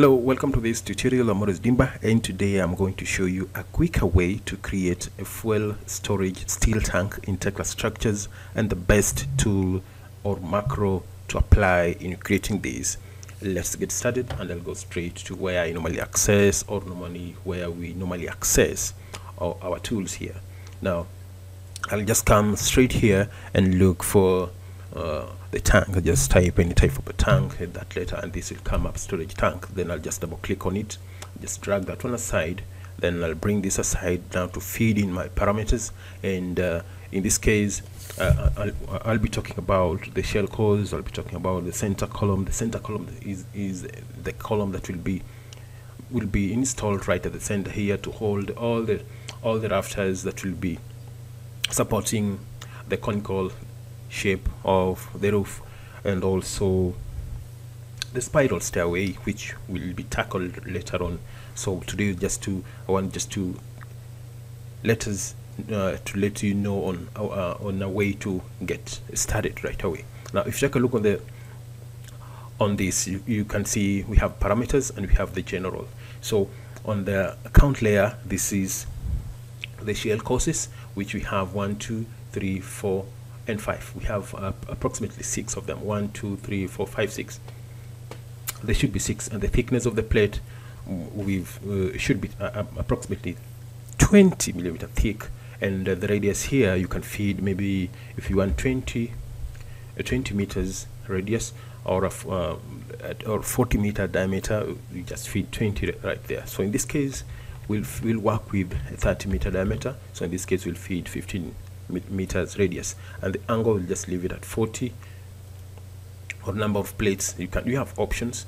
Hello, welcome to this tutorial. I'm Maurice Dimba and today I'm going to show you a quicker way to create a fuel storage steel tank in Tekla Structures and the best tool or macro to apply in creating these. Let's get started and I'll go straight to where I normally access or normally where we normally access our, our tools here. Now, I'll just come straight here and look for uh, the tank I just type any type of a tank hit that letter and this will come up storage tank. Then I'll just double click on it. Just drag that one aside. Then I'll bring this aside now to feed in my parameters. And uh, in this case uh, I'll, I'll, be talking about the shell cores I'll be talking about the center column. The center column is, is the column that will be will be installed right at the center here to hold all the all the rafters that will be supporting the conical shape of the roof. And also the spiral stairway which will be tackled later on. So today just to I want just to let us uh, to let you know on uh, on a way to get started right away. Now if you take a look on the on this you, you can see we have parameters and we have the general. So on the account layer this is the shell courses which we have one two three four and 5 we have uh, approximately six of them. One two three four five six. There should be six and the thickness of the plate we've uh, should be uh, approximately 20 millimeter thick. And uh, the radius here you can feed maybe if you want 20 uh, 20 meters radius or a, uh, or 40 meter diameter you just feed 20 right there. So in this case we'll, we'll work with 30 meter diameter. So in this case we'll feed 15 meters radius. And the angle will just leave it at 40 or number of plates you can you have options.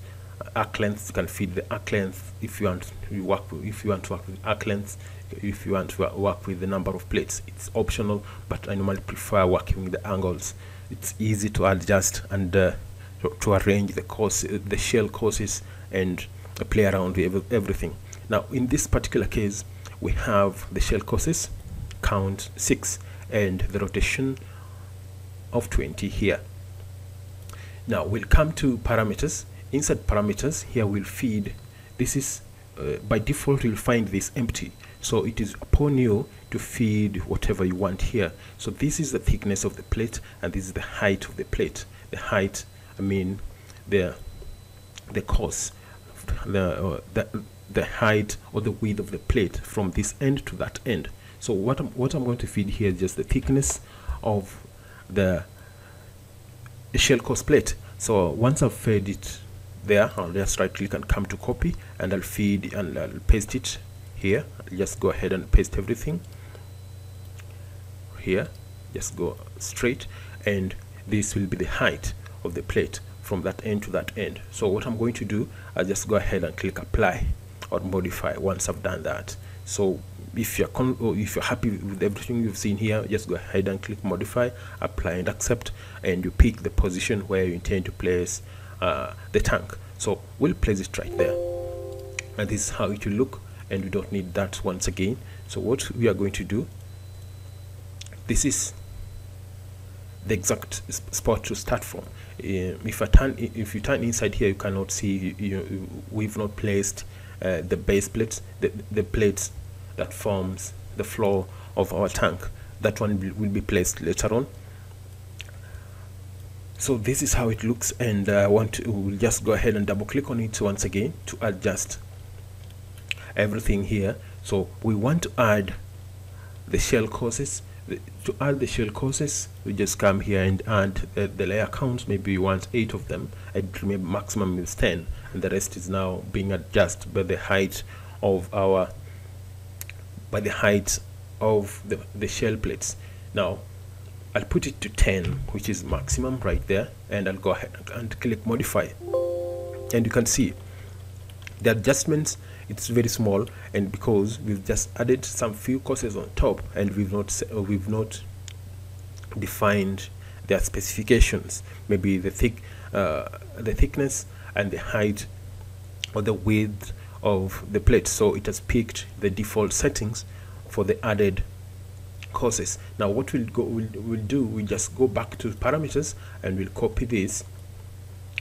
Arc length you can feed the arc length if you want you work with, if you want to work with arc length if you want to work with the number of plates it's optional but i normally prefer working with the angles. It's easy to adjust and uh, to, to, arrange the course the shell courses and uh, play around with everything. Now in this particular case we have the shell courses count six and the rotation of 20 here. Now we'll come to parameters. Inside parameters. Here we'll feed. This is uh, by default you'll find this empty. So it is upon you to feed whatever you want here. So this is the thickness of the plate and this is the height of the plate. The height i mean the the course the uh, the, the height or the width of the plate from this end to that end so what I'm, what I'm going to feed here is just the thickness of the shell course plate. So once I've fed it there I'll just right click and come to copy and I'll feed and I'll paste it here. I'll just go ahead and paste everything here. Just go straight and this will be the height of the plate from that end to that end. So what I'm going to do I'll just go ahead and click apply or modify once I've done that. So if you're if you're happy with everything you've seen here just go ahead and click modify apply and accept and you pick the position where you intend to place uh, the tank. So we'll place it right there. And this is how it will look and we don't need that once again. So what we are going to do this is the exact spot to start from. Uh, if I turn if you turn inside here you cannot see you, you we've not placed uh, the base plates the, the plates that forms the floor of our tank. That one will be placed later on. So this is how it looks and uh, I want to we'll just go ahead and double click on it once again to adjust everything here. So we want to add the shell courses. To add the shell courses we just come here and add uh, the layer count maybe we want eight of them. I and maximum is 10 and the rest is now being adjusted by the height of our by the height of the, the shell plates. Now I'll put it to 10 which is maximum right there and I'll go ahead and click modify. And you can see the adjustments it's very small and because we've just added some few courses on top and we've not uh, we've not defined their specifications. Maybe the thick uh, the thickness and the height or the width of the plate. So it has picked the default settings for the added courses. Now what we'll go we'll, we'll do we just go back to parameters and we'll copy this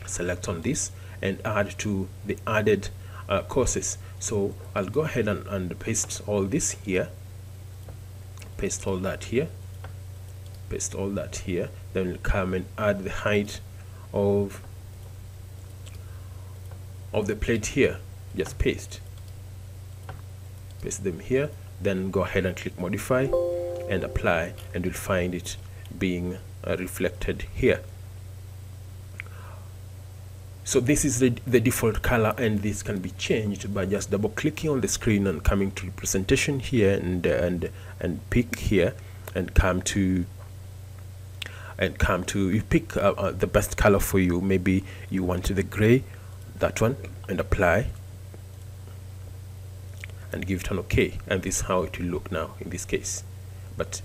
select on this and add to the added uh, courses. So I'll go ahead and, and paste all this here. Paste all that here. Paste all that here. Then we'll come and add the height of of the plate here just paste. Paste them here then go ahead and click modify and apply and you'll find it being uh, reflected here. So this is the, the default color and this can be changed by just double clicking on the screen and coming to the presentation here and and and pick here and come to and come to you pick uh, uh, the best color for you. Maybe you want the gray that one and apply and give it an OK and this is how it will look now in this case. But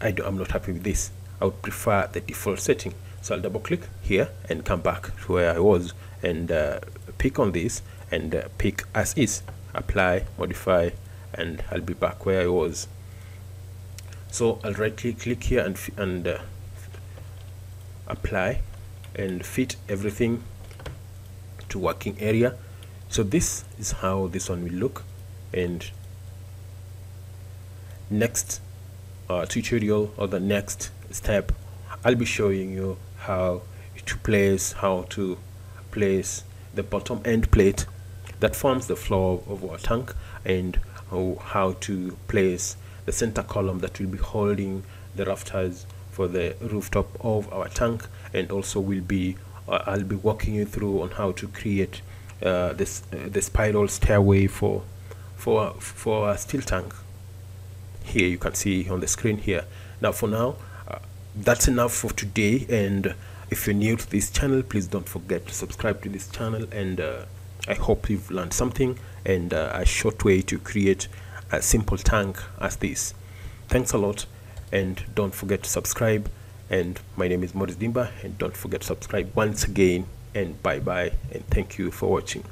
I do, I'm not happy with this. I would prefer the default setting. So I'll double click here and come back to where I was and uh, pick on this and uh, pick as is. Apply modify and I'll be back where I was. So I'll right click click here and, and uh, apply and fit everything to working area so this is how this one will look. And next uh, tutorial or the next step I'll be showing you how to place how to place the bottom end plate that forms the floor of our tank and how to place the center column that will be holding the rafters for the rooftop of our tank. And also will be uh, I'll be walking you through on how to create uh, this uh, the spiral stairway for for for a steel tank. Here you can see on the screen here. Now for now uh, that's enough for today. And if you're new to this channel please don't forget to subscribe to this channel. And uh, I hope you've learned something. And uh, a short way to create a simple tank as this. Thanks a lot. And don't forget to subscribe. And my name is Maurice Dimba. And don't forget to subscribe once again and bye bye and thank you for watching